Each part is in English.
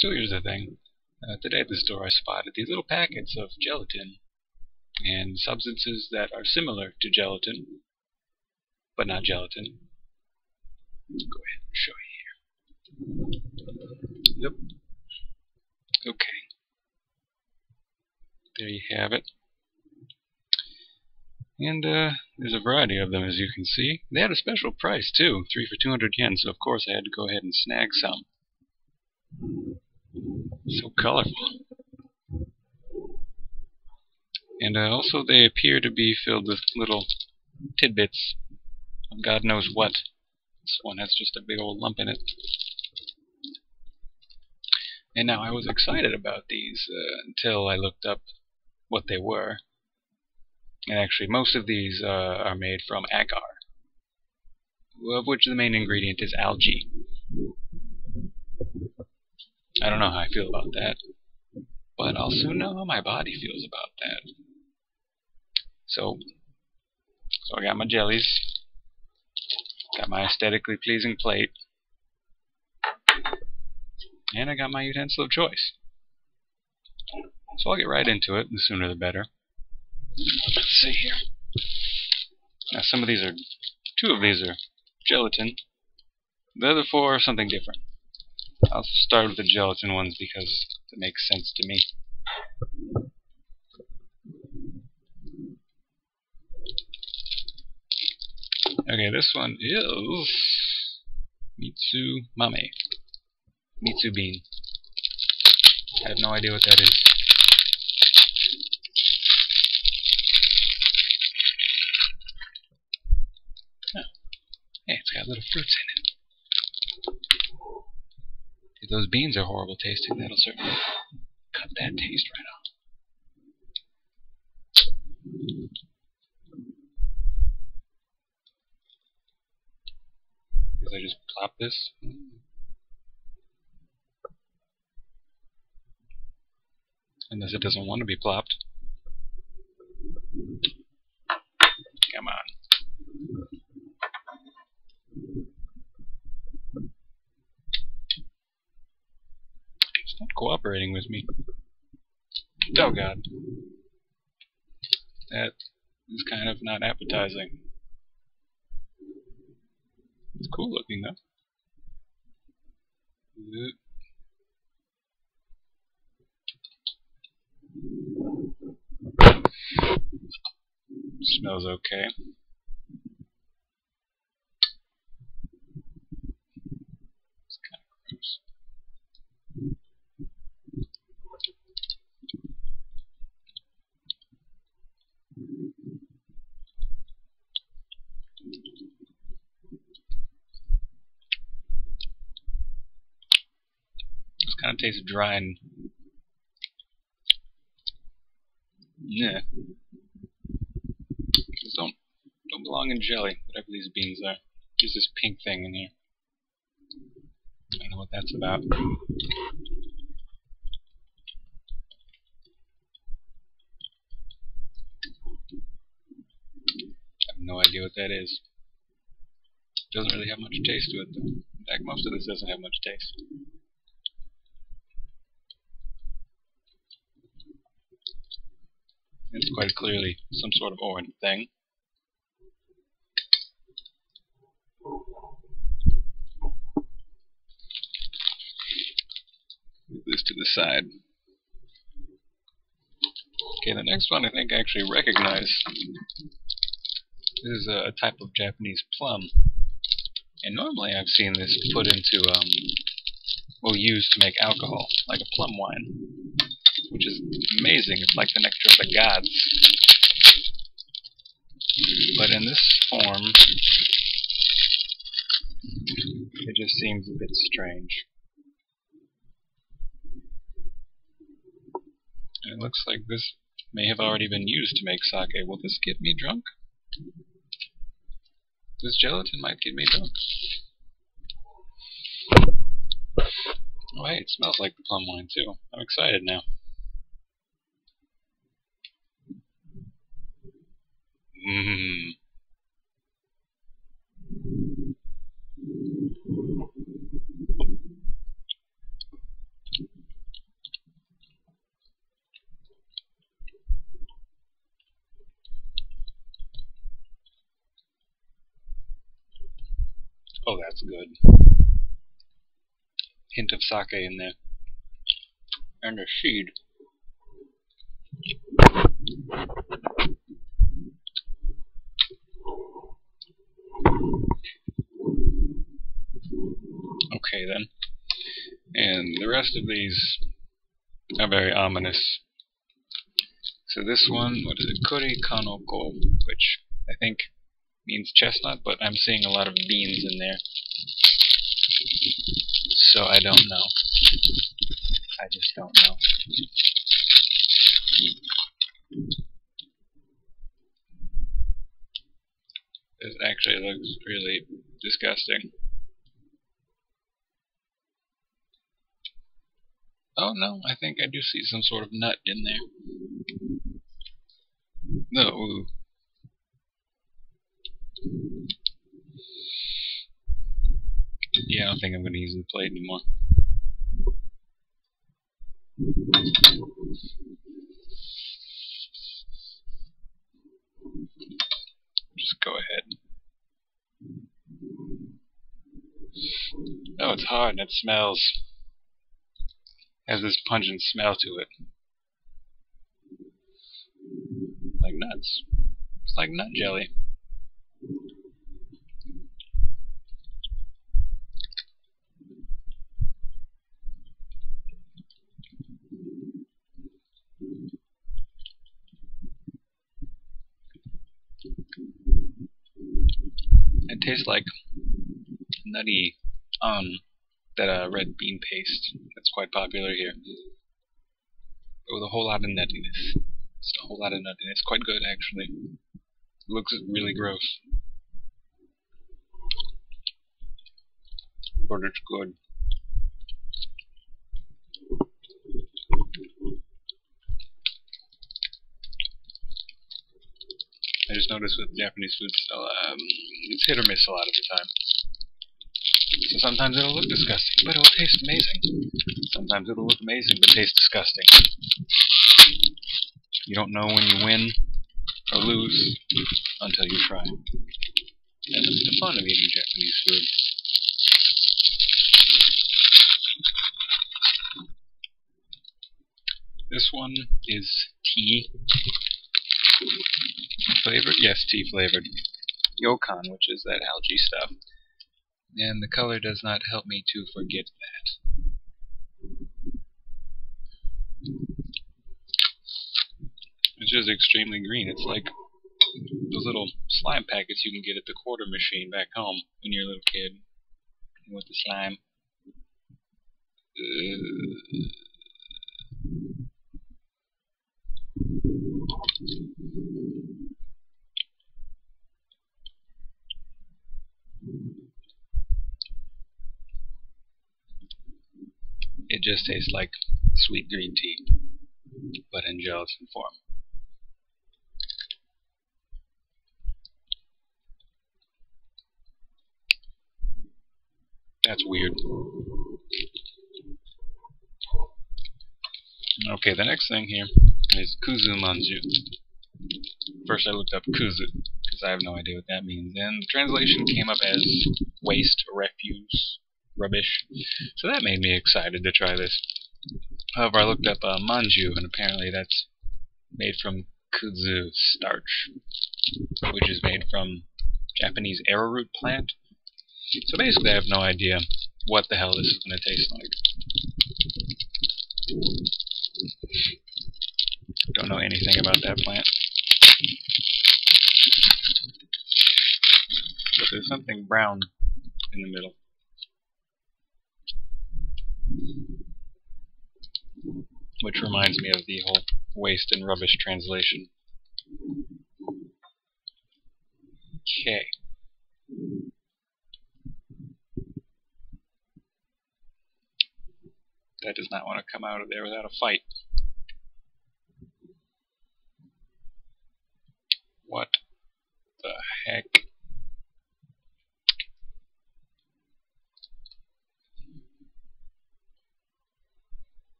So here's the thing. Uh, today at the store I spotted these little packets of gelatin and substances that are similar to gelatin, but not gelatin. Go ahead and show you here. Yep. Okay. There you have it. And uh, there's a variety of them, as you can see. They had a special price, too. Three for 200 yen, so of course I had to go ahead and snag some. So colorful. And uh, also they appear to be filled with little tidbits of God knows what. This one has just a big old lump in it. And now I was excited about these uh, until I looked up what they were. And actually, most of these uh, are made from agar, of which the main ingredient is algae. I don't know how I feel about that, but I'll soon know how my body feels about that. So, so I got my jellies, got my aesthetically pleasing plate, and I got my utensil of choice. So I'll get right into it, the sooner the better. Let's see here. Now some of these are, two of these are gelatin. The other four are something different. I'll start with the gelatin ones because it makes sense to me. Okay, this one is Mitsu Mame. Mitsu bean. I have no idea what that is. Oh. Hey, it's got little fruits in it. Those beans are horrible tasting, that'll certainly cut that taste right off. Because I just plop this. Unless it doesn't want to be plopped. Come on. It's not cooperating with me. Oh god. That is kind of not appetizing. It's cool looking though. Smells okay. It's kind of gross. This kind of tastes dry and yeah. These don't don't belong in jelly, whatever these beans are. There's this pink thing in here. I don't know what that's about. I have no idea what that is. Doesn't really have much taste to it though. In fact, most of this doesn't have much taste. It's quite clearly some sort of orange thing. Move this to the side. Okay, the next one I think I actually recognize. This is a type of Japanese plum. And normally I've seen this put into, um, well, used to make alcohol, like a plum wine which is amazing. It's like the nectar of the gods. But in this form, it just seems a bit strange. And it looks like this may have already been used to make sake. Will this get me drunk? This gelatin might get me drunk. Oh hey, it smells like the plum wine too. I'm excited now. Mm-hmm. Oh, that's good. Hint of sake in there. And a seed. Rest of these are very ominous. So this one, what is it? Kuri Kanoko, which I think means chestnut, but I'm seeing a lot of beans in there. So I don't know. I just don't know. This actually looks really disgusting. Oh no, I think I do see some sort of nut in there. No. Yeah, I don't think I'm going to use the plate anymore. Just go ahead. Oh, it's hard and it smells. Has this pungent smell to it. Like nuts. It's like nut jelly. It tastes like nutty um that uh, red bean paste that's quite popular here. But with a whole lot of nuttiness. Just a whole lot of nuttiness. It's quite good actually. It looks really gross. But it's good. I just noticed with Japanese food, um, it's hit or miss a lot of the time. So sometimes it'll look disgusting, but it'll taste amazing. Sometimes it'll look amazing, but taste disgusting. You don't know when you win or lose until you try. And it's the fun of eating Japanese food. This one is tea flavored? Yes, tea flavored. Yokan, which is that algae stuff. And the color does not help me to forget that. It's just extremely green. It's like those little slime packets you can get at the quarter machine back home when you're a little kid with the slime. Uh, It just tastes like sweet green tea, but in gelatin form. That's weird. Okay, the next thing here is kuzu manju. First I looked up kuzu, because I have no idea what that means, and the translation came up as waste, refuse, rubbish. So that made me excited to try this. However, I looked up uh, manju, and apparently that's made from kuzu starch, which is made from Japanese arrowroot plant. So basically, I have no idea what the hell this is going to taste like. Don't know anything about that plant. But there's something brown in the middle. Which reminds me of the whole waste and rubbish translation. Okay. That does not want to come out of there without a fight.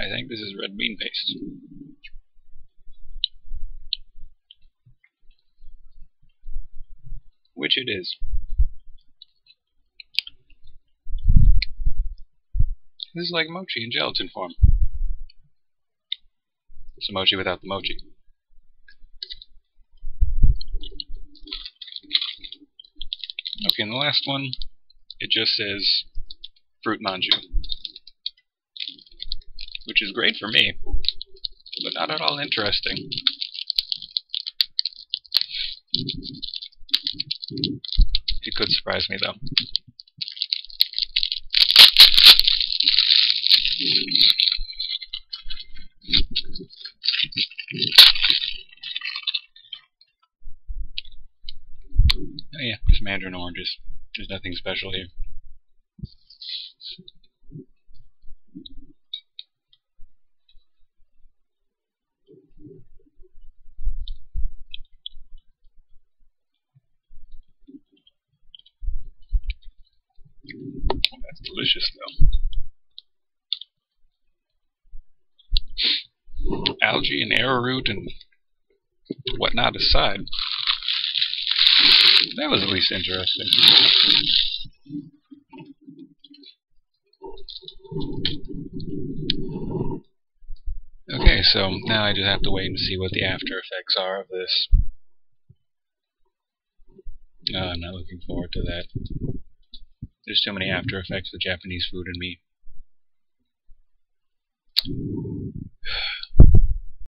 I think this is red bean paste. Which it is. This is like mochi in gelatin form. It's a mochi without the mochi. Okay, and the last one, it just says fruit manju. Which is great for me, but not at all interesting. It could surprise me though. Oh yeah, just mandarin oranges. There's nothing special here. That's Algae and arrowroot and whatnot aside. That was at least interesting. Okay, so now I just have to wait and see what the after effects are of this. No, I'm not looking forward to that. There's too many after effects with Japanese food and me.